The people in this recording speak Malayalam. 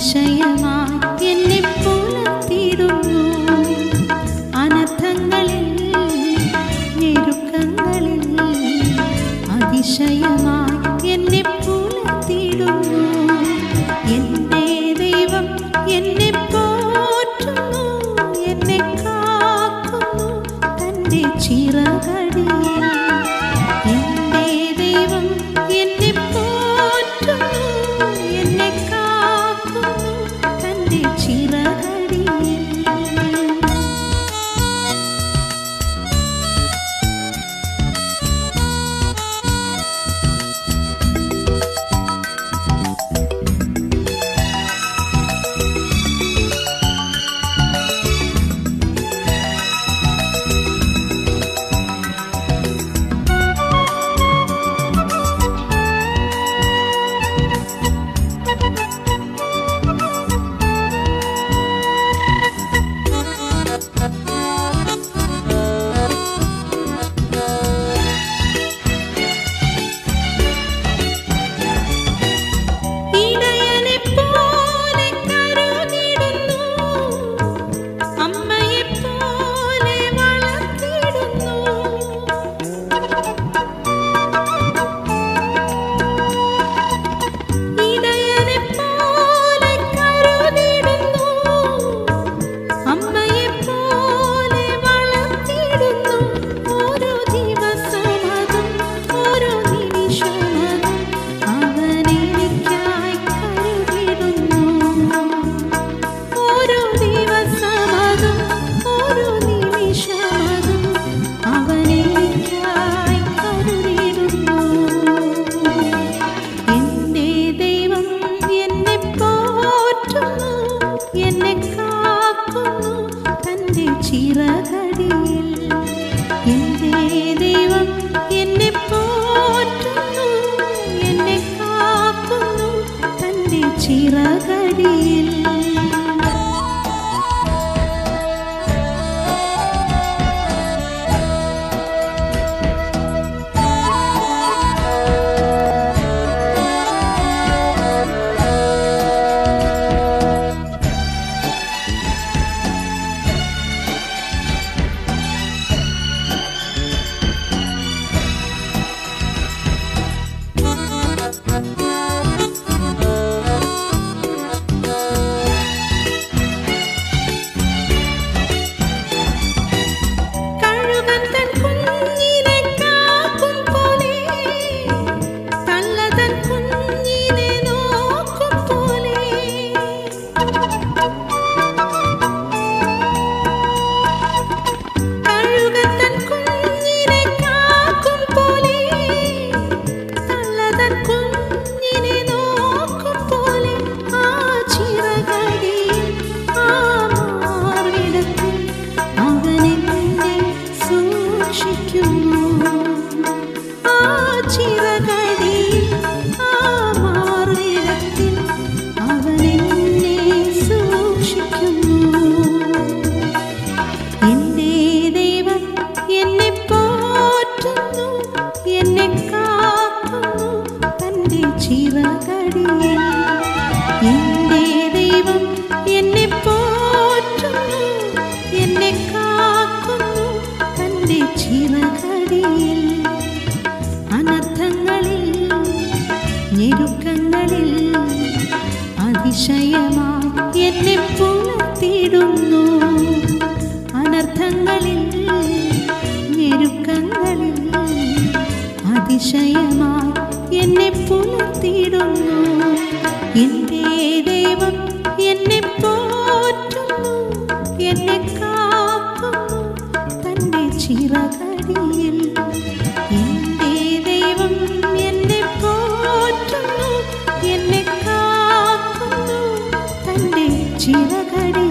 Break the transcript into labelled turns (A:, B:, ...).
A: അതിശയമായി എന്നെ പുലർത്തിയിരുന്നു അനർത്ഥങ്ങളിൽ ഞെരുക്കങ്ങളിൽ അതിശയമായി എന്നെ പുലർത്തിയിരുന്നു എന്റെ ദൈവം എന്നെ പോറ്റുന്നു എന്നെ കാക്കുന്നു തന്റെ ചിറകൾ Chỉ là. ഞെരുക്കങ്ങളിൽ അതിശയമായി എന്നെ പുലർത്തിയിടുന്നു. അനർത്ഥങ്ങളിൽ ഞെരുക്കങ്ങളിൽ അതിശയമായി എന്നെ പുലർത്തിയിടുന്നു. എന്റെ ദൈവം എന്നെ പോറ്റുന്നു എന്നെ കാക്കുന്നു തന്റെ ചിറകൾ ചിരകടി